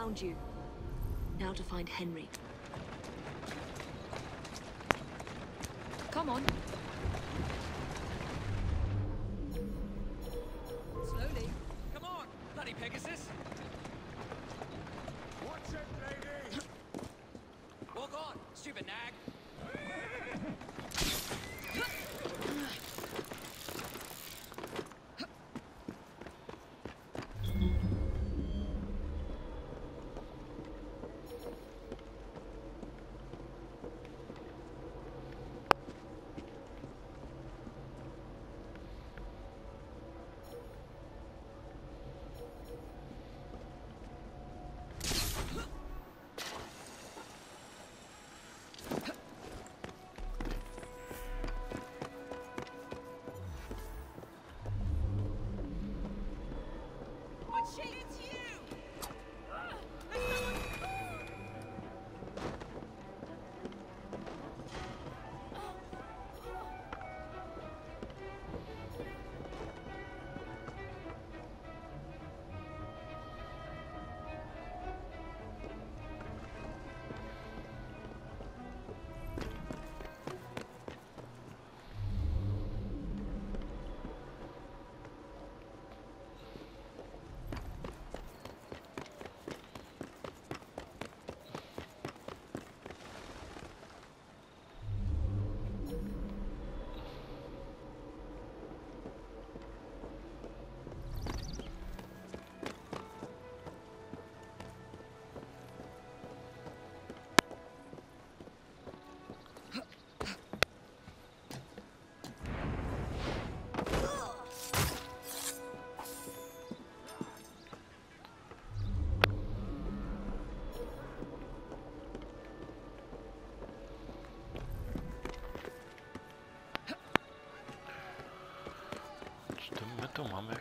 found you. Now to find Henry. Come on. What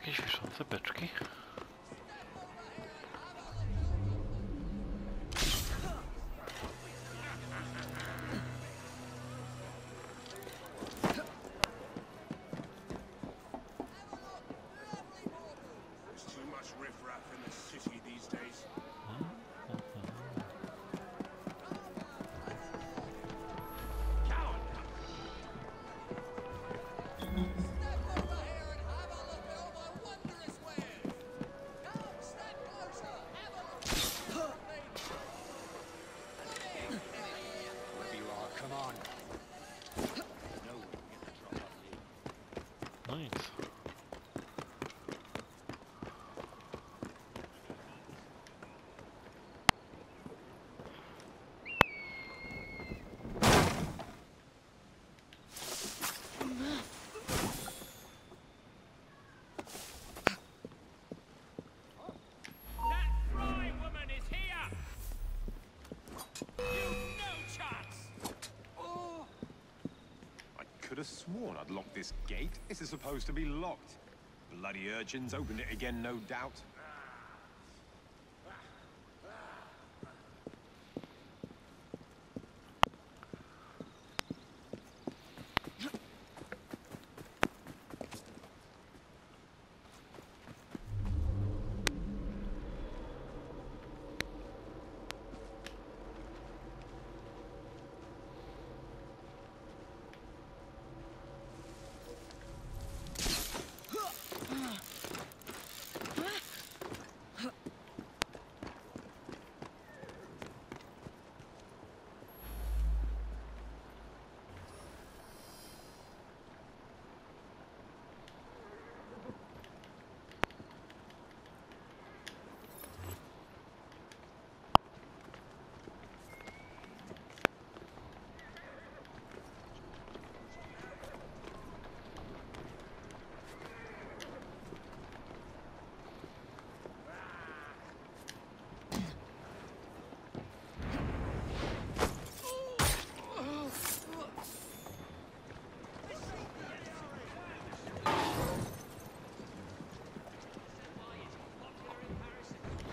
jakieś wiszące beczki? I could have sworn I'd locked this gate. This is supposed to be locked. Bloody urchins opened it again, no doubt.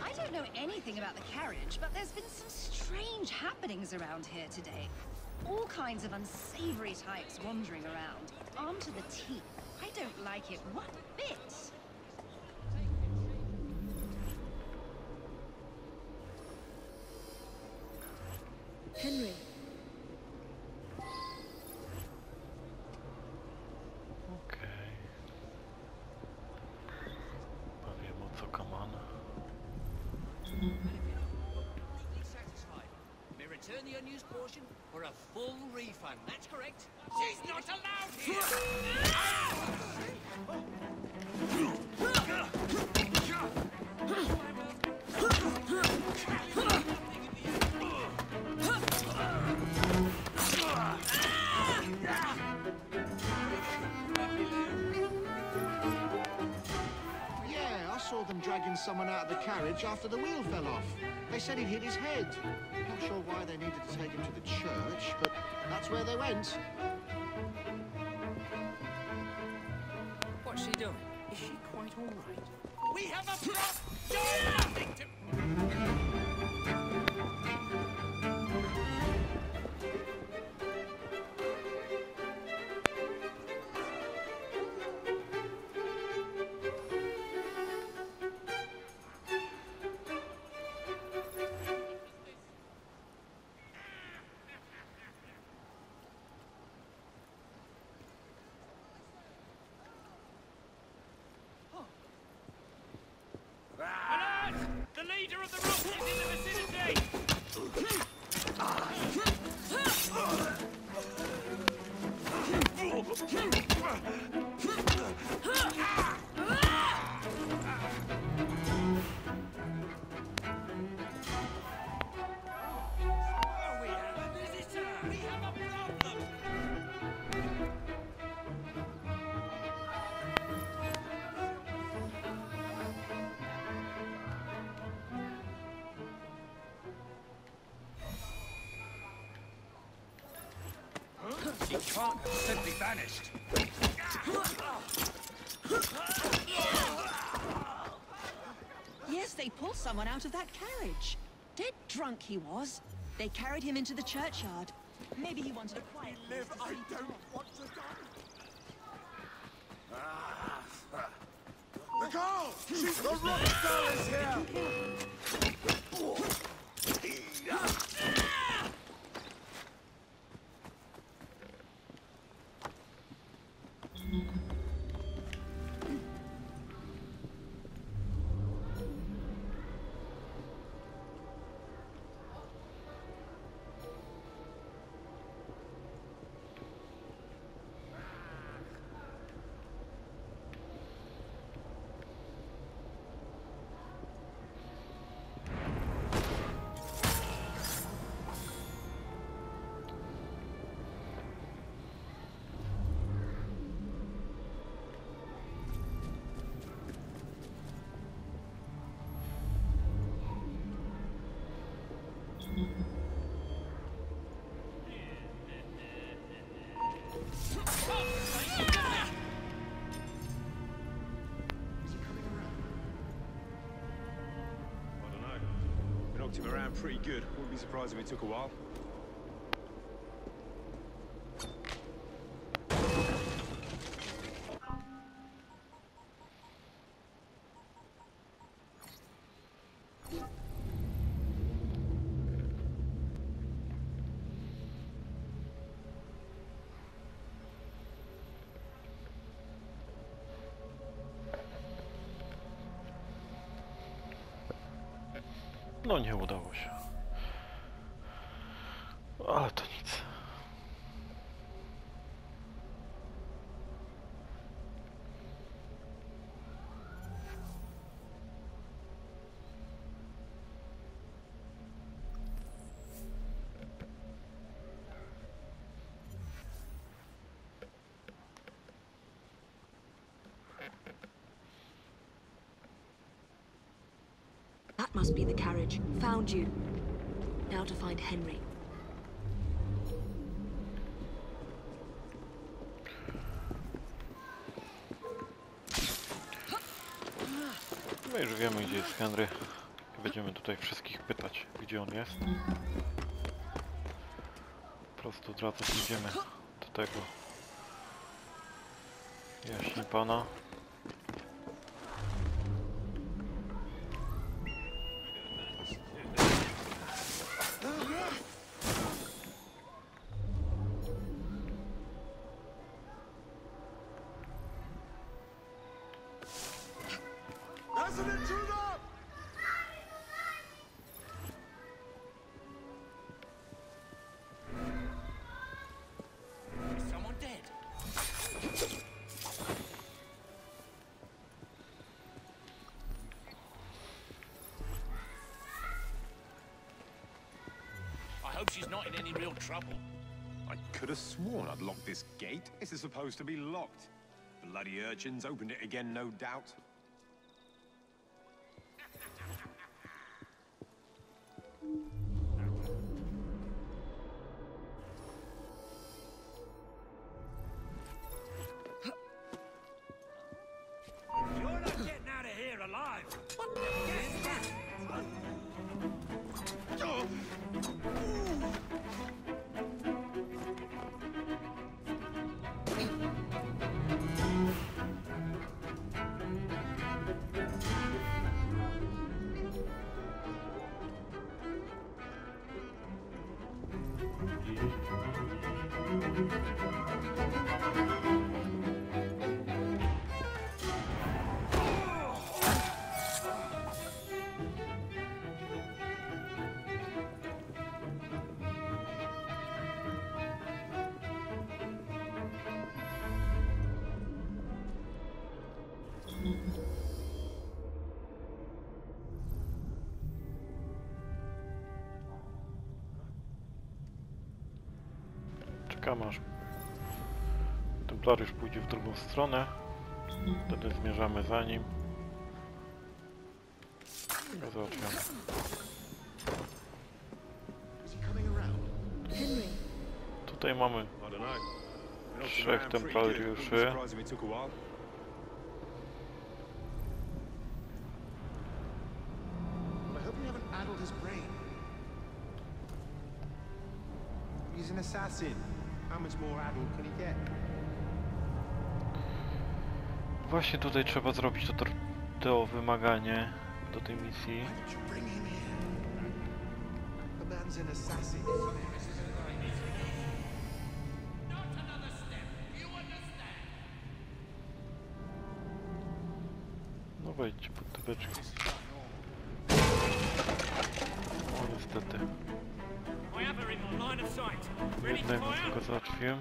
I don't know anything about the carriage, but there's been some strange happenings around here today. All kinds of unsavory types wandering around, armed to the teeth. I don't like it one bit. For a full refund. That's correct. She's not allowed here! Ah! Saw someone out of the carriage after the wheel fell off. They said he'd hit his head. Not sure why they needed to take him to the church, but that's where they went. What's she doing? Is she quite all right? We have a prop! Do leader of the Rooks She can't have simply vanished. Yes, they pulled someone out of that carriage. Dead drunk he was. They carried him into the churchyard. Maybe he wanted a quiet place to sleep. want to die. Ah, ah. The girl! She's the rock star is here! Him around pretty good. Wouldn't be surprised if it took a while. No nie udało się. Must be the carriage. Found you. Now to find Henry. No już wiemy gdzie jest Henry. Będziemy tutaj wszystkich pytać gdzie on jest. Po prostu od razu idziemy do tego jaśnie pana. She's not in any real trouble. I could have sworn I'd locked this gate. This is supposed to be locked. Bloody urchins opened it again, no doubt. masz. Templariusz pójdzie w drugą stronę. Wtedy zmierzamy za nim. No, I go załatwiamy. Tutaj mamy trzech templariuszy. Assassin. Właśnie tutaj trzeba zrobić to, to wymaganie do tej misji. No wejdźcie pod tybeczki. No niestety. Jednego tylko załatwiłem.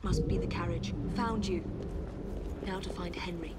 That must be the carriage. Found you. Now to find Henry.